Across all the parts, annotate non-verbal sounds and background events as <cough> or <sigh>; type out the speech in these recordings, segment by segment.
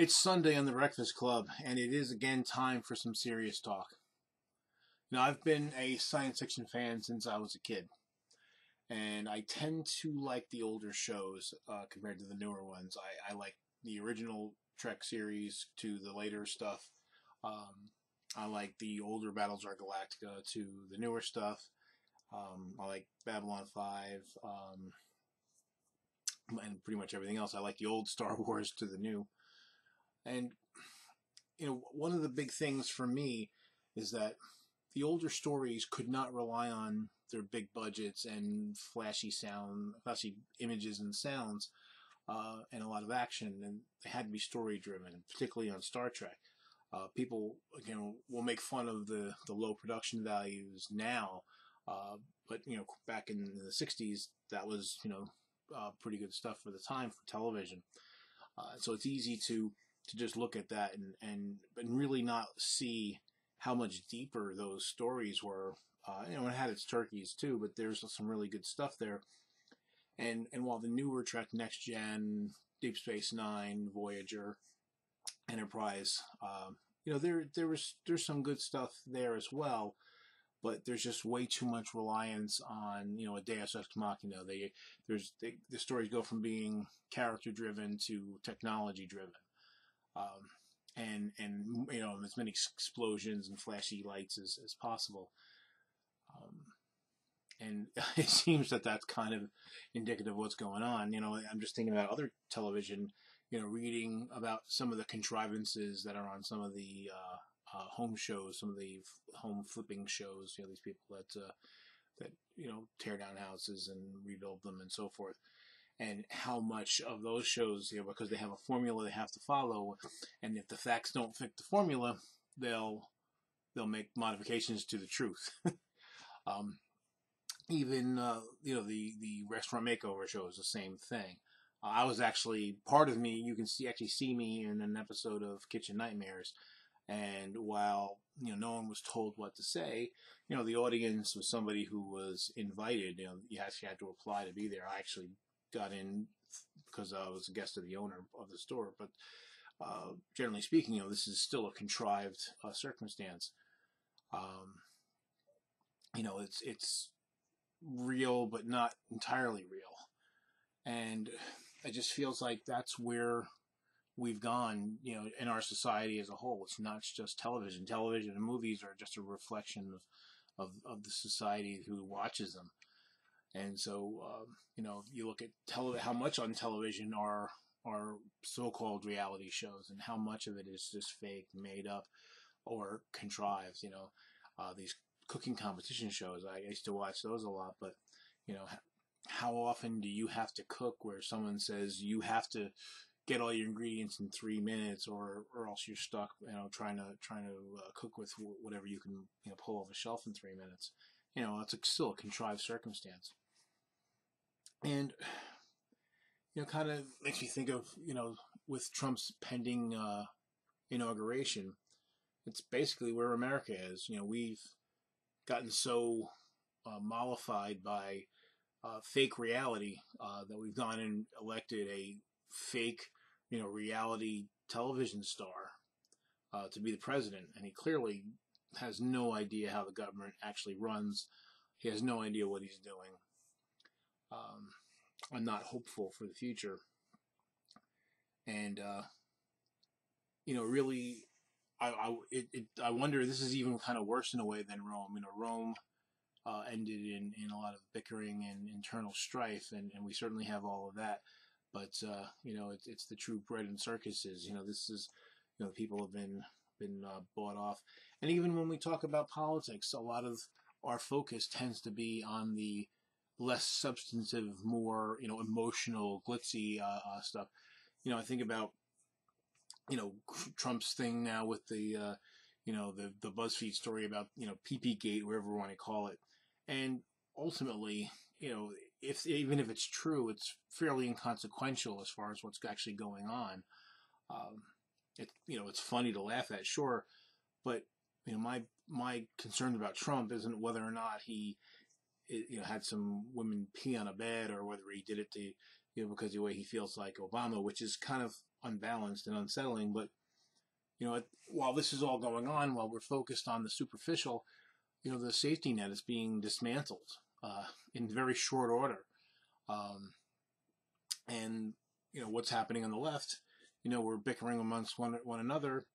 It's Sunday on the Breakfast Club, and it is again time for some serious talk. Now, I've been a science fiction fan since I was a kid, and I tend to like the older shows uh, compared to the newer ones. I, I, like the original Trek series to the later stuff. Um, I like the older Battlestar Galactica to the newer stuff. Um, I like Babylon 5, um, and pretty much everything else. I like the old Star <laughs> Wars to the new. And, you know, one of the big things for me is that the older stories could not rely on their big budgets and flashy sound, flashy images and sounds, uh, and a lot of action, and they had to be story driven, particularly on Star Trek. Uh, people, you know, will make fun of the, the low production values now, uh, but you know, back in the '60s, that was you know uh, pretty good stuff for the time for television. Uh, so it's easy to to just look at that and and and really not see how much deeper those stories were. Uh, you know, it had its turkeys too, but there's some really good stuff there. And and while the newer Trek Next Gen, Deep Space Nine, Voyager, Enterprise, um, you know, there there was there's some good stuff there as well. But there's just way too much reliance on you know a Deus Ex Machina. They there's they, the stories go from being character driven to technology driven um, and and you know as many explosions and flashy lights as, as possible. Um, and <laughs> it seems that that's kind of indicative of what's going on. You know, I'm just thinking about other television. You know, reading about some of the contrivances that are on some of the uh, uh, home shows, some of the home flipping shows. You know, these people that uh, that you know tear down houses and rebuild them and so forth and how much of those shows, you know, because they have a formula they have to follow, and if the facts don't fit the formula, they'll they'll make modifications to the truth. <laughs> um, even uh, you know the the restaurant makeover show is the same thing. Uh, I was actually part of me. You can see actually see me in an episode of Kitchen Nightmares, and while you know no one was told what to say, you know the audience was somebody who was invited. You know you actually had to apply to be there. I actually got in because I was a guest of the owner of the store. But uh, generally speaking, you know, this is still a contrived uh, circumstance. Um, you know, it's it's real, but not entirely real, and it just feels like that's where we've gone. You know, in our society as a whole, it's not just television. Television and movies are just a reflection of of, of the society who watches them. And so, um, you know, you look at tele- how much on television are are so-called reality shows, and how much of it is just fake, made up, or contrived. You know, uh, these cooking competition shows. I used to watch those a lot, but you know, how often do you have to cook where someone says you have to get all your ingredients in three minutes, or or else you're stuck, you know, trying to trying to uh, cook with whatever you can you know pull off a shelf in three minutes. You know, it's a, still a contrived circumstance. And, you know, kind of makes me think of, you know, with Trump's pending uh, inauguration, it's basically where America is. You know, we've gotten so uh, mollified by uh, fake reality uh, that we've gone and elected a fake, you know, reality television star uh, to be the president, and he clearly has no idea how the government actually runs. He has no idea what he's doing um, I'm not hopeful for the future. And, uh, you know, really, I, I, it, it, I wonder, this is even kind of worse in a way than Rome. You know, Rome uh, ended in, in a lot of bickering and internal strife, and, and we certainly have all of that. But, uh, you know, it, it's the true bread and circuses. You know, this is, you know, people have been, been uh, bought off. And even when we talk about politics, a lot of our focus tends to be on the less substantive, more you know emotional, glitzy uh, uh, stuff. You know, I think about you know Trump's thing now with the uh, you know the the BuzzFeed story about you know PP Gate, whatever we want to call it, and ultimately, you know, if even if it's true, it's fairly inconsequential as far as what's actually going on. Um, it you know it's funny to laugh at, sure, but you know my my concern about Trump isn't whether or not he you know had some women pee on a bed or whether he did it to you know because the way he feels like Obama, which is kind of unbalanced and unsettling. But you know, while this is all going on, while we're focused on the superficial, you know, the safety net is being dismantled uh, in very short order. Um, and you know what's happening on the left. You know, we're bickering amongst one one another,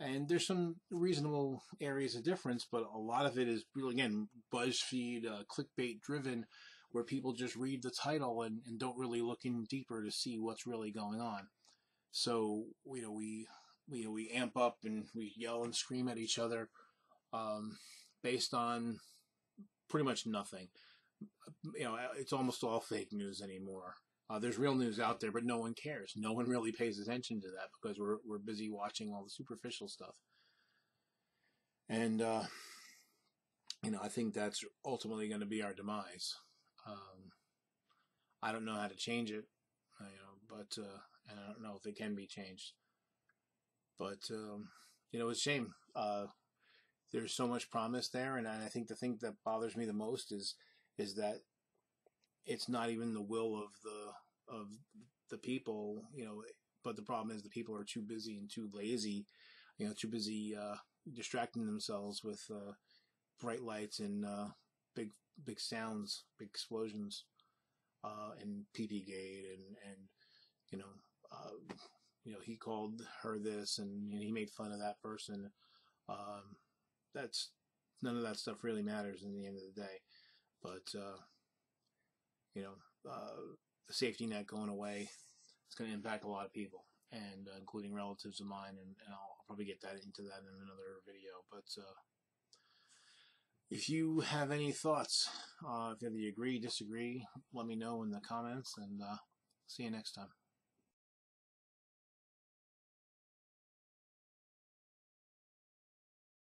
and there's some reasonable areas of difference, but a lot of it is really again BuzzFeed, uh, clickbait driven, where people just read the title and, and don't really look in deeper to see what's really going on. So you know we we know we amp up and we yell and scream at each other um, based on pretty much nothing. You know, it's almost all fake news anymore. Uh, there's real news out there, but no one cares. No one really pays attention to that because we're we're busy watching all the superficial stuff. And uh, you know, I think that's ultimately going to be our demise. Um, I don't know how to change it, you know, but uh, and I don't know if it can be changed. But um, you know, it's a shame. Uh, there's so much promise there, and I think the thing that bothers me the most is is that it's not even the will of the of the people, you know. But the problem is the people are too busy and too lazy, you know, too busy uh, distracting themselves with uh, bright lights and uh, big big sounds, big explosions, uh, and PP Gate and and you know uh, you know, he called her this and he made fun of that person. Um, that's none of that stuff really matters in the end of the day. But, uh, you know, uh, the safety net going away, it's going to impact a lot of people and uh, including relatives of mine. And, and, I'll probably get that into that in another video. But, uh, if you have any thoughts, uh, if you agree, disagree, let me know in the comments and, uh, see you next time.